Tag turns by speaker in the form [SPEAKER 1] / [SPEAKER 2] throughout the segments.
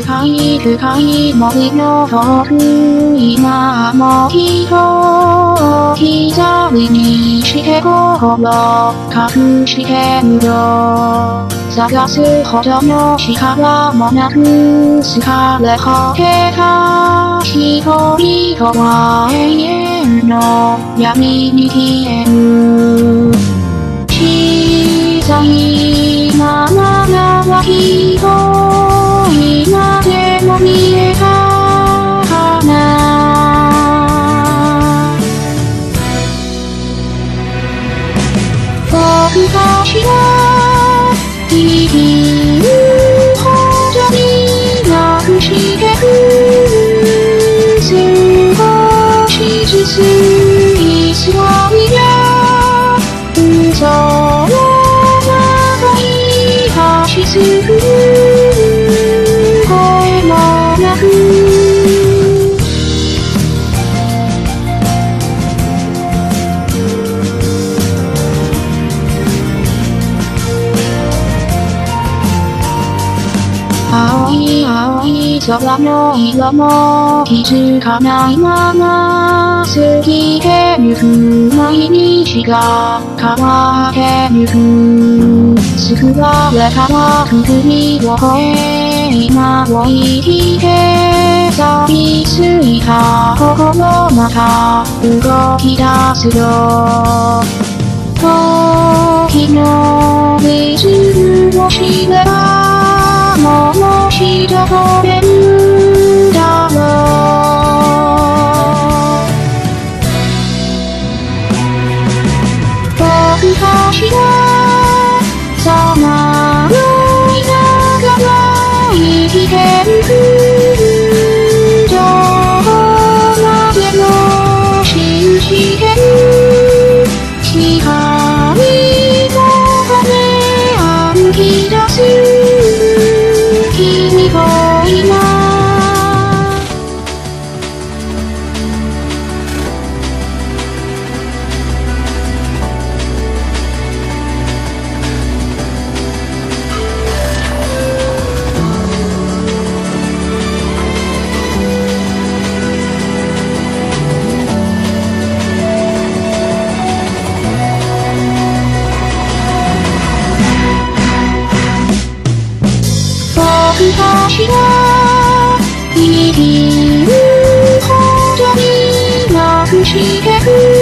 [SPEAKER 1] 深い深い森の遠く今も一人置き去りにして心隠してるよ探すほどの力もなく疲れ果てた人とは永遠の闇に消える青い空の色も気づかないまま過ぎてゆく毎日が変わってゆく救われた。枠組みを超え今を生きて錆びついた。心また。動き出すよ時のリズムを知れば一度飛べるだろう僕たちはさまよいながら生きてゆくどこまでも信じてる光の羽歩き出す僕たちは生きるほどになくしてく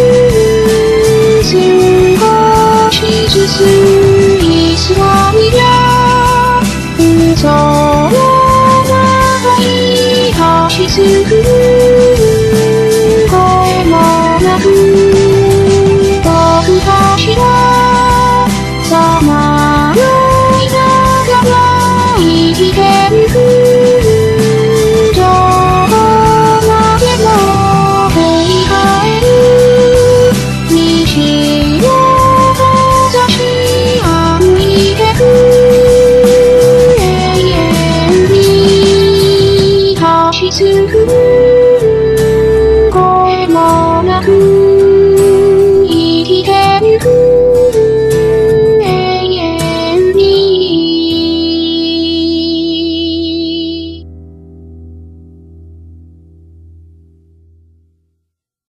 [SPEAKER 1] to